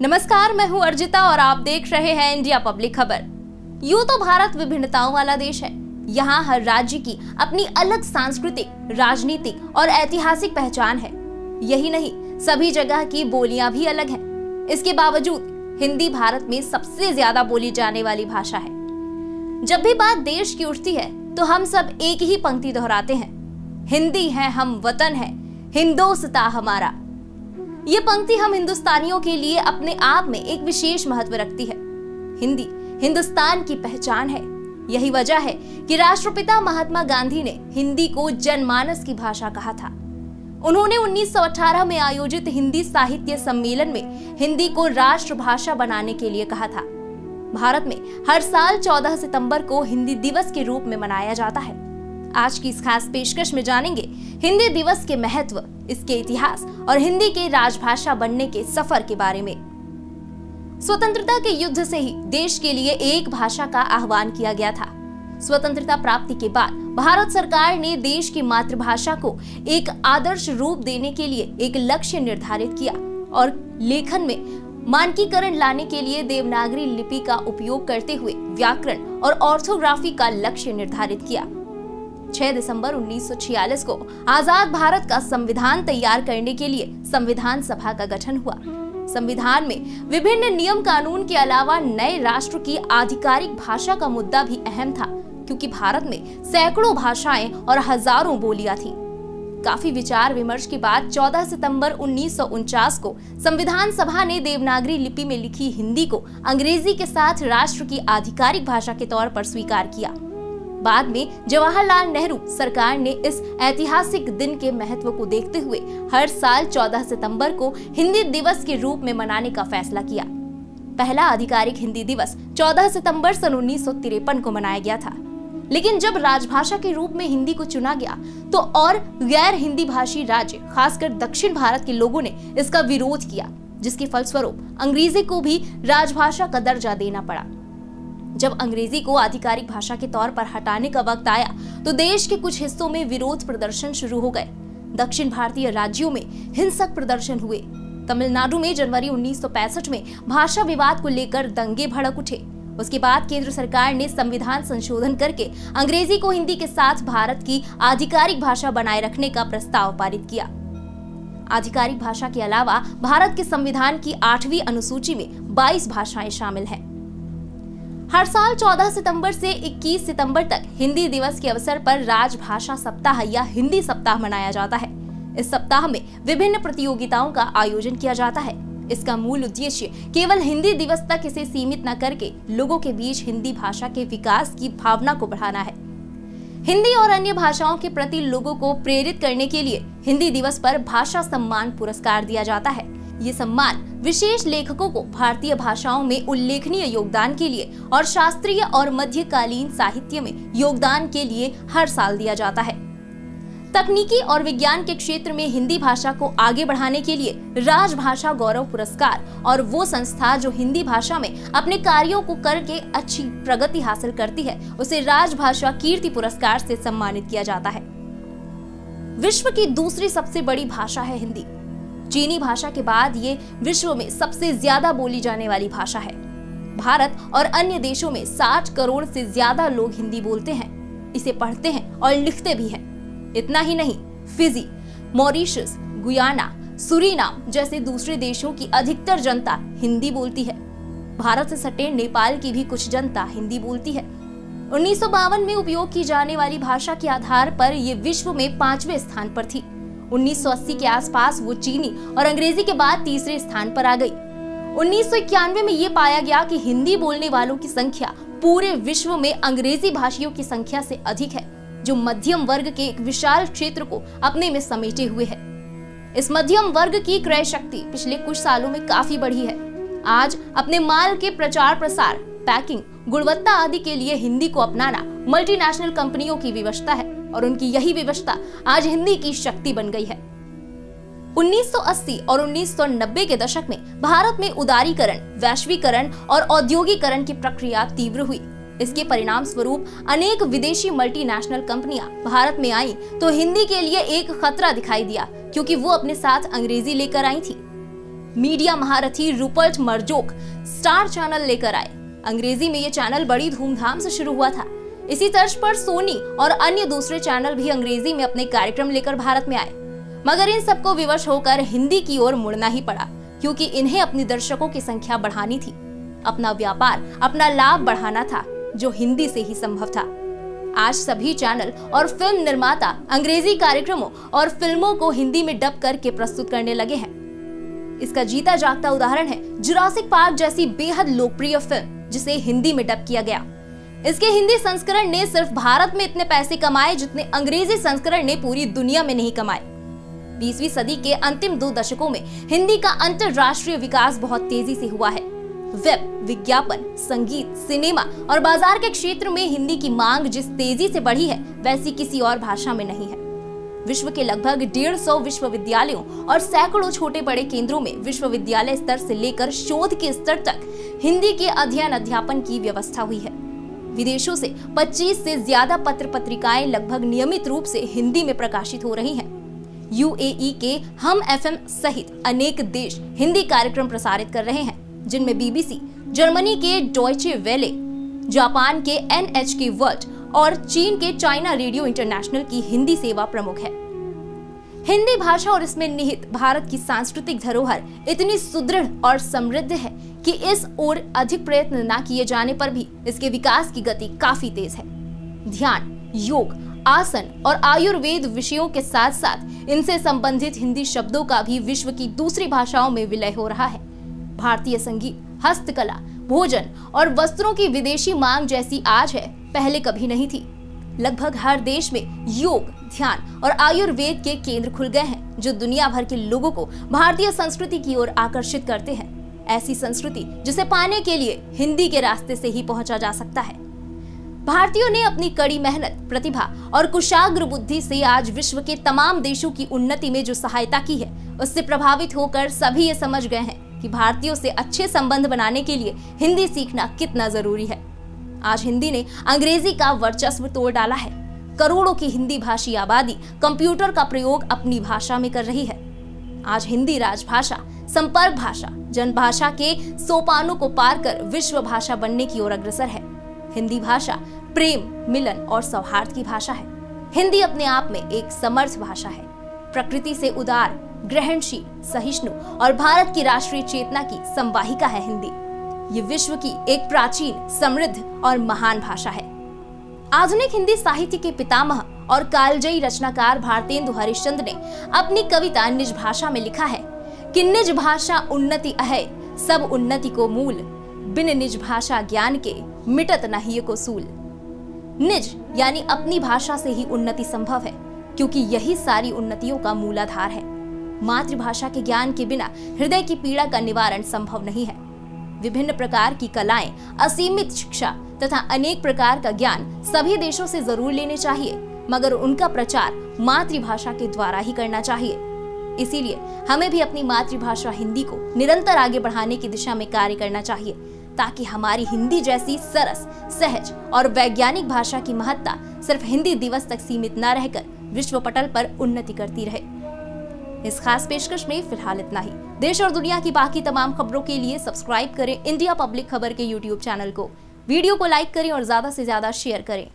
नमस्कार, मैं हूँ अर्जिता और आप देख रहे हैं इंडिया पब्लिक खबर। यूँ तो भारत विभिन्नताओं वाला देश है। यहाँ हर राज्य की अपनी अलग सांस्कृतिक, राजनीतिक और ऐतिहासिक पहचान है। यही नहीं, सभी जगह की बोलियाँ भी अलग हैं। इसके बावजूद, हिंदी भारत में सबसे ज़्यादा बोली जाने वाली भाषा है। जब भी बात देश की उठती है तो हम सब एक ही पंक्ति दोहराते हैं। हिंदी है हम वतन है, हिंदोसता हमारा। ये पंक्ति हम हिंदुस्तानियों के लिए अपने आप में एक विशेष महत्व रखती है। हिंदी, हिंदुस्तान की पहचान है। यही वजह है कि राष्ट्रपिता महात्मा गांधी ने हिंदी को जनमानस की भाषा कहा था। उन्होंने 1918 में आयोजित हिंदी साहित्य सम्मेलन में हिंदी को राष्ट्रभाषा बनाने के लिए कहा था। भारत में हर साल 14 सितंबर को हिंदी दिवस के रूप में मनाया जाता है। आज की इस खास पेशकश में जानेंगे हिंदी दिवस के महत्व, इसके इतिहास और हिंदी के राजभाषा बनने के सफ़र के बारे में। स्वतंत्रता के युद्ध से ही देश के लिए एक भाषा का आह्वान किया गया था। स्वतंत्रता प्राप्ति के बाद भारत सरकार ने देश की मातृभाषा को एक आदर्श रूप देने के लिए एक लक्ष्य निर्धारित किया और लेखन में मानकीकरण लाने के लिए देवनागरी लिपि का उपयोग करते हुए व्याकरण और ऑर्थोग्राफी का लक्ष्य निर्धारित किया। 6 दिसंबर 1946 को आज़ाद भारत का संविधान तैयार करने के लिए संविधान सभा का गठन हुआ। संविधान में विभिन्न नियम कानून के अलावा नए राष्ट्र की आधिकारिक भाषा का मुद्दा भी अहम था, क्योंकि भारत में सैकड़ों भाषाएँ और हज़ारों बोलियाँ थी। काफ़ी विचार विमर्श के बाद 14 सितंबर उन्नीस सौ उनचास को संविधान सभा ने देवनागरी लिपि में लिखी हिंदी को अंग्रेज़ी के साथ राष्ट्र की आधिकारिक भाषा के तौर पर स्वीकार किया। बाद में जवाहरलाल नेहरू सरकार ने इस ऐतिहासिक दिन के महत्व को देखते हुए हर साल 14 सितंबर को हिंदी दिवस के रूप में मनाने का फैसला किया। पहला आधिकारिक हिंदी दिवस 14 सितंबर सन उन्नीस सौ तिरपन को मनाया गया था। लेकिन जब राजभाषा के रूप में हिंदी को चुना गया तो और गैर हिंदी भाषी राज्य, खासकर दक्षिण भारत के लोगों ने इसका विरोध किया, जिसके फलस्वरूप अंग्रेज़ी को भी राजभाषा का दर्जा देना पड़ा। जब अंग्रेज़ी को आधिकारिक भाषा के तौर पर हटाने का वक्त आया तो देश के कुछ हिस्सों में विरोध प्रदर्शन शुरू हो गए। दक्षिण भारतीय राज्यों में हिंसक प्रदर्शन हुए। तमिलनाडु में जनवरी 1965 में भाषा विवाद को लेकर दंगे भड़क उठे। उसके बाद केंद्र सरकार ने संविधान संशोधन करके अंग्रेज़ी को हिंदी के साथ भारत की आधिकारिक भाषा बनाए रखने का प्रस्ताव पारित किया। आधिकारिक भाषा के अलावा भारत के संविधान की आठवीं अनुसूची में 22 भाषाएँ शामिल हैं। हर साल 14 सितंबर से 21 सितंबर तक हिंदी दिवस के अवसर पर राजभाषा सप्ताह या हिंदी सप्ताह मनाया जाता है। इस सप्ताह में विभिन्न प्रतियोगिताओं का आयोजन किया जाता है। इसका मूल उद्देश्य केवल हिंदी दिवस तक इसे सीमित न करके लोगों के बीच हिंदी भाषा के विकास की भावना को बढ़ाना है। हिंदी और अन्य भाषाओं के प्रति लोगों को प्रेरित करने के लिए हिंदी दिवस पर भाषा सम्मान पुरस्कार दिया जाता है। ये सम्मान विशेष लेखकों को भारतीय भाषाओं में उल्लेखनीय योगदान के लिए और शास्त्रीय और मध्यकालीन साहित्य में योगदान के लिए हर साल दिया जाता है। तकनीकी और विज्ञान के क्षेत्र में हिंदी भाषा को आगे बढ़ाने के लिए राजभाषा गौरव पुरस्कार और वो संस्था जो हिंदी भाषा में अपने कार्यों को करके अच्छी प्रगति हासिल करती है, उसे राजभाषा कीर्ति पुरस्कार से सम्मानित किया जाता है। विश्व की दूसरी सबसे बड़ी भाषा है हिंदी। चीनी भाषा के बाद ये विश्व में सबसे ज़्यादा बोली जाने वाली भाषा है। भारत और अन्य देशों में 60 करोड़ से ज़्यादा लोग हिंदी बोलते हैं, इसे पढ़ते हैं और लिखते भी हैं। इतना ही नहीं, फिजी, मॉरिशस, गुयाना, सुरीनाम जैसे दूसरे देशों की अधिकतर जनता हिंदी बोलती है। भारत से सटे नेपाल की भी कुछ जनता हिंदी बोलती है। उन्नीस सौ बावन में उपयोग की जाने वाली भाषा के आधार पर ये विश्व में पाँचवें स्थान पर थी। 1980 के आसपास वो चीनी और अंग्रेज़ी के बाद तीसरे स्थान पर आ गई। उन्नीस सौ इक्यानवे में ये पाया गया कि हिंदी बोलने वालों की संख्या पूरे विश्व में अंग्रेज़ी भाषियों की संख्या से अधिक है, जो मध्यम वर्ग के एक विशाल क्षेत्र को अपने में समेटे हुए है। इस मध्यम वर्ग की क्रय शक्ति पिछले कुछ सालों में काफ़ी बढ़ी है। आज अपने माल के प्रचार प्रसार, पैकिंग, गुणवत्ता आदि के लिए हिंदी को अपनाना मल्टीनेशनल कंपनियों की विवशता है। और उनकी यही विवशता आज हिंदी की शक्ति बन गई है। 1980 और 1990 के दशक में भारत में उदारीकरण, वैश्वीकरण और औद्योगिकरण की प्रक्रिया तीव्र हुई। इसके परिणाम स्वरूप अनेक विदेशी मल्टीनेशनल कंपनियाँ भारत में आई तो हिंदी के लिए एक खतरा दिखाई दिया, क्योंकि वो अपने साथ अंग्रेज़ी लेकर आई थी। मीडिया महारथी रूपर्ट मर्जोक स्टार चैनल लेकर आए। अंग्रेज़ी में ये चैनल बड़ी धूमधाम से शुरू हुआ था। इसी तर्ज पर सोनी और अन्य दूसरे चैनल भी अंग्रेज़ी में अपने कार्यक्रम लेकर भारत में आए। मगर इन सबको विवश होकर हिंदी की ओर मुड़ना ही पड़ा, क्योंकि इन्हें अपनी दर्शकों की संख्या बढ़ानी थी। अपना व्यापार, अपना लाभ बढ़ाना था, जो हिंदी से ही संभव था। आज सभी चैनल और फ़िल्म निर्माता अंग्रेज़ी कार्यक्रमों और फ़िल्मों को हिंदी में डब करके प्रस्तुत करने लगे हैं। इसका जीता जागता उदाहरण है जुरासिक पार्क जैसी बेहद लोकप्रिय फ़िल्म, जिसे हिंदी में डब किया गया। इसके हिंदी संस्करण ने सिर्फ़ भारत में इतने पैसे कमाए जितने अंग्रेज़ी संस्करण ने पूरी दुनिया में नहीं कमाए। बीसवीं सदी के अंतिम दो दशकों में हिंदी का अंतरराष्ट्रीय विकास बहुत तेज़ी से हुआ है। वेब, विज्ञापन, संगीत, सिनेमा और बाज़ार के क्षेत्र में हिंदी की मांग जिस तेज़ी से बढ़ी है, वैसी किसी और भाषा में नहीं है। विश्व के लगभग डेढ़ सौ विश्वविद्यालयों और सैकड़ों छोटे बड़े केंद्रों में विश्वविद्यालय स्तर से लेकर शोध के स्तर तक हिंदी के अध्ययन अध्यापन की व्यवस्था हुई है। विदेशों से 25 से ज़्यादा पत्र पत्रिकाएँ लगभग नियमित रूप से हिंदी में प्रकाशित हो रही हैं। यूएई के हम एफएम सहित अनेक देश हिंदी कार्यक्रम प्रसारित कर रहे हैं, जिनमें बीबीसी, जर्मनी के डॉयचे वेले, जापान के एन वर्ल्ड और चीन के चाइना रेडियो इंटरनेशनल की हिंदी सेवा प्रमुख है हिंदी भाषा और इसमें निहित भारत की सांस्कृतिक धरोहर इतनी सुदृढ़ और समृद्ध है कि इस ओर अधिक प्रयत्न न किए जाने पर भी इसके विकास की गति काफ़ी तेज है। ध्यान, योग, आसन और आयुर्वेद विषयों के साथ साथ इनसे संबंधित हिंदी शब्दों का भी विश्व की दूसरी भाषाओं में विलय हो रहा है। भारतीय संगीत, हस्तकला, भोजन और वस्त्रों की विदेशी मांग जैसी आज है, पहले कभी नहीं थी। लगभग हर देश में योग ध्यान और आयुर्वेद के केंद्र खुल गए हैं, जो दुनिया भर के लोगों को भारतीय संस्कृति की ओर आकर्षित करते हैं। ऐसी संस्कृति, जिसे पाने के लिए हिंदी के रास्ते से ही पहुँचा जा सकता है। भारतीयों ने अपनी कड़ी मेहनत, प्रतिभा और कुशाग्र बुद्धि से आज विश्व के तमाम देशों की उन्नति में जो सहायता की है, उससे प्रभावित होकर सभी ये समझ गए हैं कि भारतीयों से अच्छे संबंध बनाने के लिए हिंदी सीखना कितना ज़रूरी है। आज हिंदी ने अंग्रेज़ी का वर्चस्व तोड़ डाला है। करोड़ों की हिंदी भाषी आबादी कंप्यूटर का प्रयोग अपनी भाषा में कर रही है। आज हिंदी राजभाषा, संपर्क भाषा, जनभाषा के सोपानों को पार कर विश्व भाषा बनने की ओर अग्रसर है। हिंदी भाषा प्रेम, मिलन और सौहार्द की भाषा है। हिंदी अपने आप में एक समर्थ भाषा है। प्रकृति से उदार, ग्रहणशील, सहिष्णु और भारत की राष्ट्रीय चेतना की संवाहिका है हिंदी। ये विश्व की एक प्राचीन, समृद्ध और महान भाषा है। आधुनिक हिंदी साहित्य के पितामह और कालजयी रचनाकार भारतेंदु हरिश्चंद्र ने अपनी कविता निज भाषा में लिखा है। कि निज भाषा उन्नति अहे, सब उन्नति को मूल, बिन निज भाषा ज्ञान के मिटत नहीं को सूल। निज यानी अपनी भाषा से ही उन्नति संभव है, क्योंकि यही सारी उन्नतियों का मूलाधार है। मातृभाषा के ज्ञान के बिना हृदय की पीड़ा का निवारण संभव नहीं है। विभिन्न प्रकार की कलाएँ, असीमित शिक्षा तथा अनेक प्रकार का ज्ञान सभी देशों से ज़रूर लेने चाहिए, मगर उनका प्रचार मातृभाषा के द्वारा ही करना चाहिए। इसीलिए हमें भी अपनी मातृभाषा हिंदी को निरंतर आगे बढ़ाने की दिशा में कार्य करना चाहिए, ताकि हमारी हिंदी जैसी सरस, सहज और वैज्ञानिक भाषा की महत्ता सिर्फ़ हिंदी दिवस तक सीमित न रहकर विश्व पटल पर उन्नति करती रहे। इस खास पेशकश में फ़िलहाल इतना ही। देश और दुनिया की बाकी तमाम खबरों के लिए सब्सक्राइब करें इंडिया पब्लिक खबर के यूट्यूब चैनल को। वीडियो को लाइक करें और ज़्यादा से ज़्यादा शेयर करें।